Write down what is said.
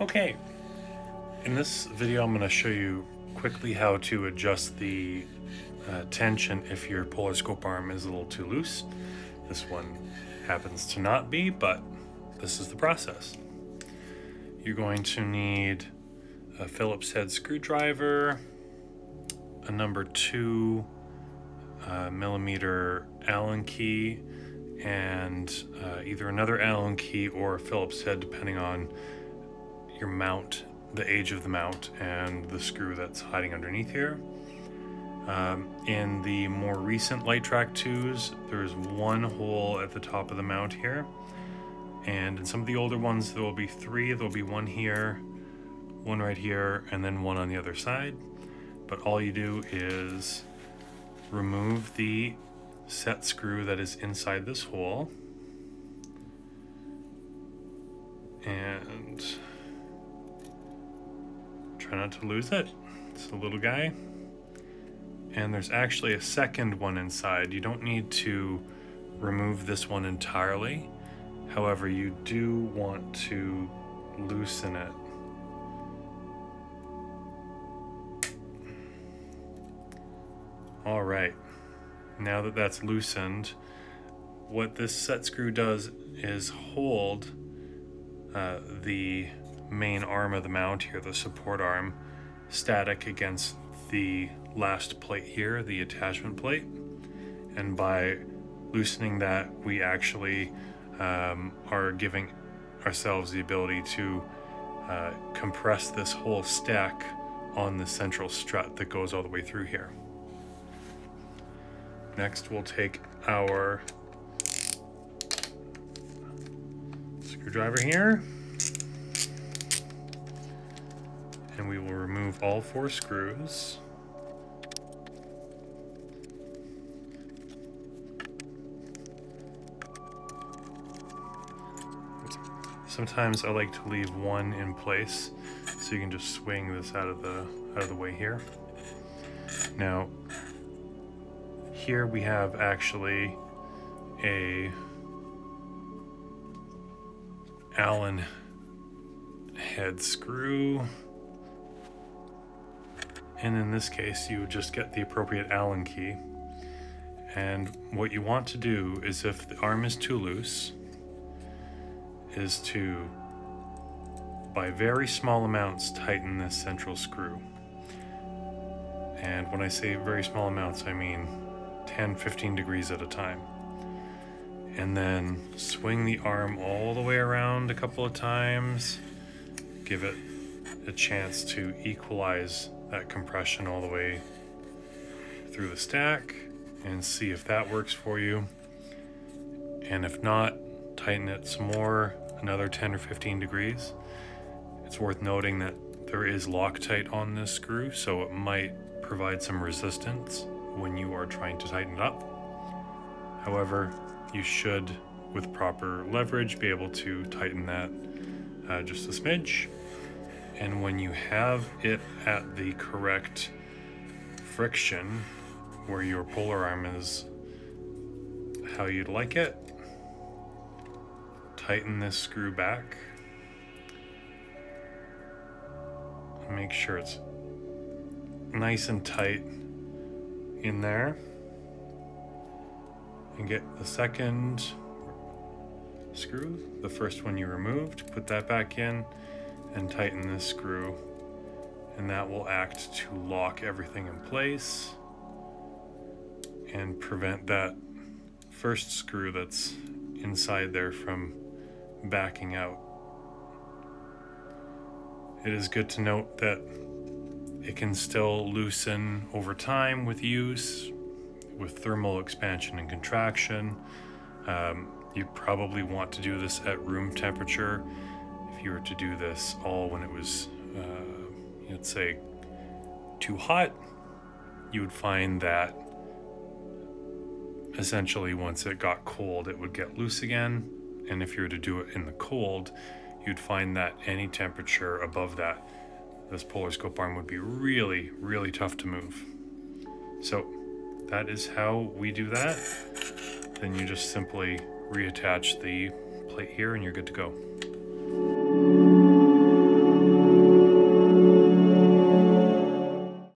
Okay, in this video I'm going to show you quickly how to adjust the uh, tension if your polar scope arm is a little too loose. This one happens to not be, but this is the process. You're going to need a Phillips head screwdriver, a number two uh, millimeter Allen key, and uh, either another Allen key or a Phillips head depending on your mount, the age of the mount, and the screw that's hiding underneath here. Um, in the more recent LighTrack 2s, there's one hole at the top of the mount here. And in some of the older ones, there will be three. There'll be one here, one right here, and then one on the other side. But all you do is remove the set screw that is inside this hole. And Try not to lose it. It's a little guy. And there's actually a second one inside. You don't need to remove this one entirely. However, you do want to loosen it. All right, now that that's loosened, what this set screw does is hold uh, the main arm of the mount here, the support arm, static against the last plate here, the attachment plate. And by loosening that, we actually um, are giving ourselves the ability to uh, compress this whole stack on the central strut that goes all the way through here. Next, we'll take our screwdriver here and we will remove all four screws. Sometimes I like to leave one in place so you can just swing this out of the out of the way here. Now here we have actually a Allen head screw and in this case, you would just get the appropriate Allen key. And what you want to do is if the arm is too loose, is to, by very small amounts, tighten this central screw. And when I say very small amounts, I mean 10, 15 degrees at a time. And then swing the arm all the way around a couple of times. Give it a chance to equalize that compression all the way through the stack and see if that works for you. And if not, tighten it some more, another 10 or 15 degrees. It's worth noting that there is Loctite on this screw, so it might provide some resistance when you are trying to tighten it up. However, you should, with proper leverage, be able to tighten that uh, just a smidge and when you have it at the correct friction where your polar arm is how you'd like it, tighten this screw back. Make sure it's nice and tight in there. And get the second screw, the first one you removed, put that back in and tighten this screw and that will act to lock everything in place and prevent that first screw that's inside there from backing out. It is good to note that it can still loosen over time with use, with thermal expansion and contraction. Um, you probably want to do this at room temperature if you were to do this all when it was, uh, let's say, too hot, you would find that essentially once it got cold, it would get loose again. And if you were to do it in the cold, you'd find that any temperature above that, this polar scope arm would be really, really tough to move. So that is how we do that. Then you just simply reattach the plate here and you're good to go.